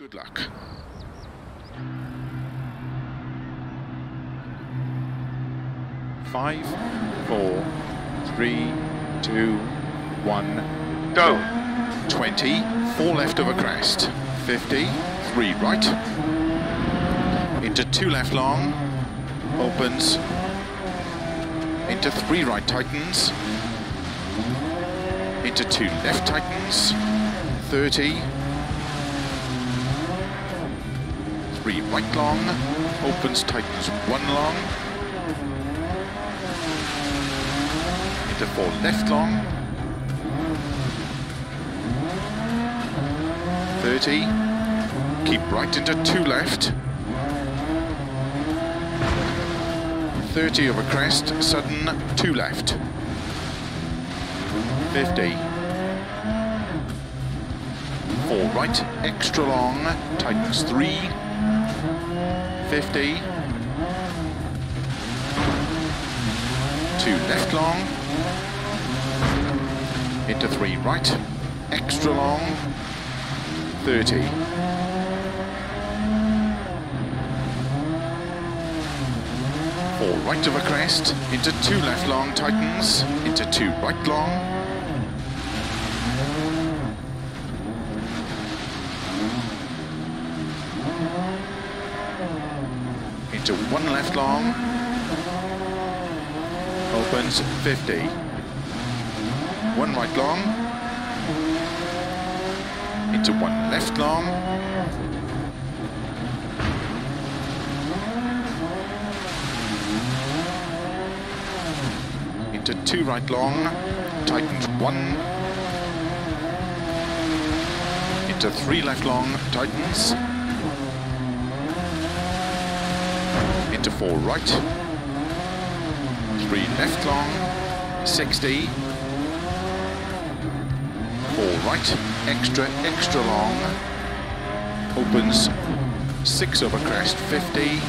Good luck. Five, four, three, two, one, Go. 20, four left of a crest, 50, three right, into two left long, opens, into three right tightens, into two left tightens, 30, three right long, opens tightens one long, into four left long, 30. Keep right into two left. 30 over crest, sudden, two left. 50. Four right, extra long, tightens three. 50. Two left long. Into three right, extra long. 30. Four right of a crest, into two left long tightens, into two right long. Into one left long. Opens 50. One right long into one left long. Into two right long, tightens one. Into three left long, tightens. Into four right. Three left long, 60 four right, extra, extra long, opens six over crest, 50,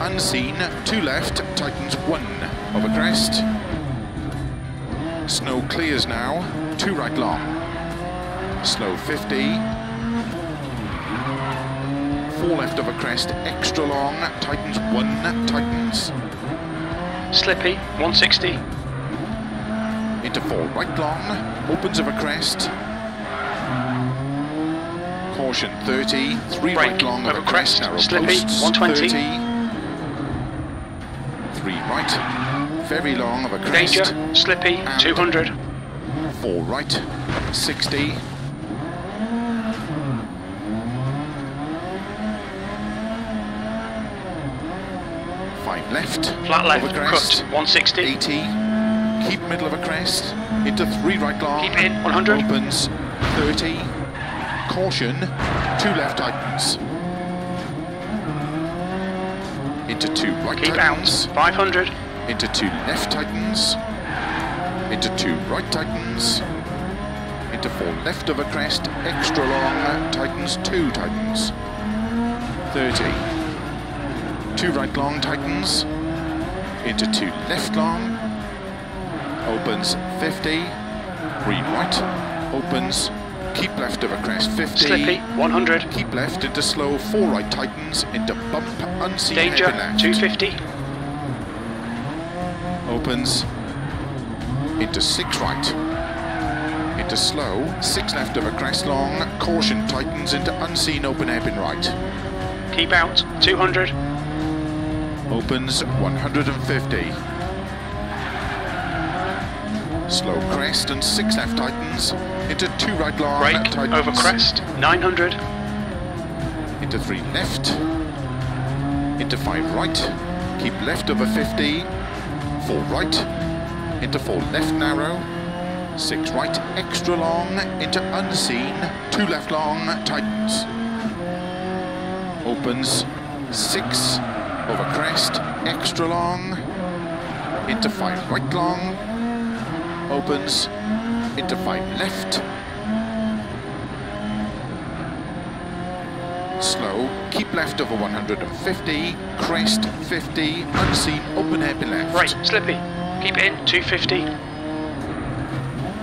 unseen, two left, tightens one over crest, snow clears now, two right long, slow 50, four left of a crest, extra long, tightens one, tightens. Slippy, 160. Into four right long, opens of a crest. Caution 30, three Brake, right long of a crest, crest, narrow slippy, posts, 120. 30. Three right, very long of a crest. Danger, slippy, And- 200. Four right, 60. Five left. Flat left, over crest. cut, 160. 80. Keep middle of a crest. Into three right long. Keep in, 100. Opens. 30. Caution. Two left tightens. Into two right Keep out, 500. Into two left tightens. Into two right tightens. Into four left of a crest. Extra long. Tightens. Two tightens. 30. Two right long tightens. Into two left long. Opens 50. green right. Opens. Keep left of a crest 50. Slippy, 100. Keep left into slow. Four right tightens. Into bump. Unseen Danger, left. 250. opens into six right, into slow, six left of a crest long, caution tightens into unseen open hairpin right, Keep out, 200. Opens 150. Slow crest and six left tightens into two right long, tightens over crest, 900. into three left, into five right, keep left over 50, four right, into four left narrow, six right extra long, into unseen, two left long, tightens, opens, six over crest, extra long, into five right long, opens, into five left, slow, keep left over 150, crest 50, unseen, open hairpin left. Right, slippy. Keep in, 250.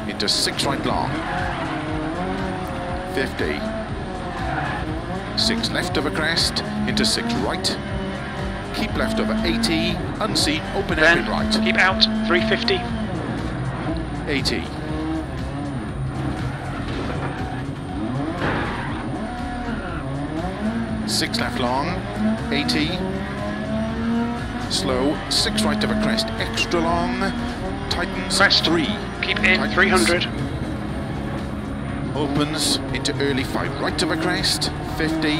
into six right long. 50. Six left over crest, into six right. Keep left over 80, unseen, open hairpin right. keep out 350. 80. Six left long, 80. Slow, six right of a crest, extra long. Tightens, Crest. three. Keep in Tightens. 300. Opens into early five right of a crest, 50.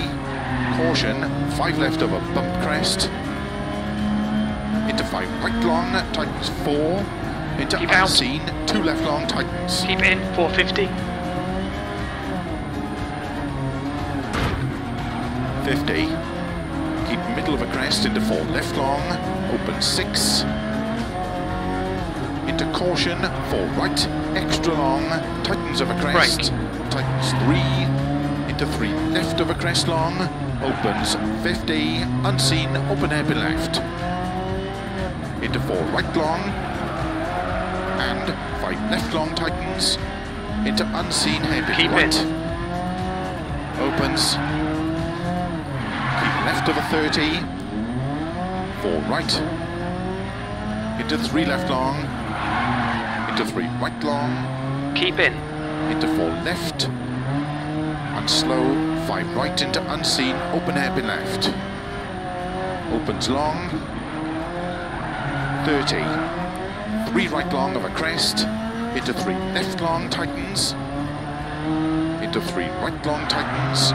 Caution, five left of a bump crest. Into five right long, tightens four. Into Keep out. unseen, two left long, tightens. Keep in 450. 50. Keep middle of a crest into four left long, open six. Into caution, four right, extra long, tightens of a crest, tightens three. Into three left of a crest long, opens 50, unseen, open hairpin left. Into four right long, and five left long tightens. Into unseen hairpin Keep right. it. Opens, Keep left of a 30. Four right. Into three left long. Into three right long. Keep in. Into four left. And slow. Five right into unseen. Open hairpin left. Opens long. 30. Three right long of a crest. Into three left long tightens. Into three right long tightens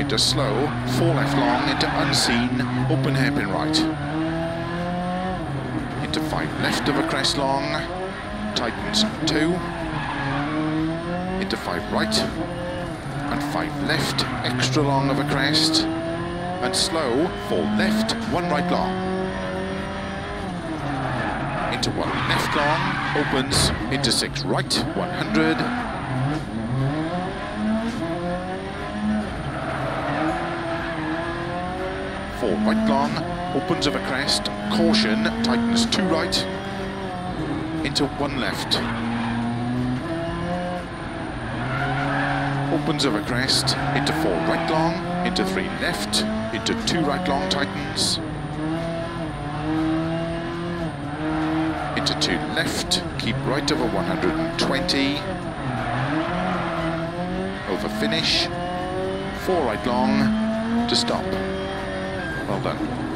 into slow, four left long, into unseen, open hairpin right. Into five left of a crest long, tightens two. Into five right, and five left, extra long of a crest, and slow, four left, one right long. Into one. Left long, opens, into six. Right, 100, four. Right long, opens of a crest, caution, tightens two right, into one left. Opens of a crest, into four. Right long, into three. Left, into two right long tightens. Into two left, keep right over 120. Over finish, four right long, to stop. Well done.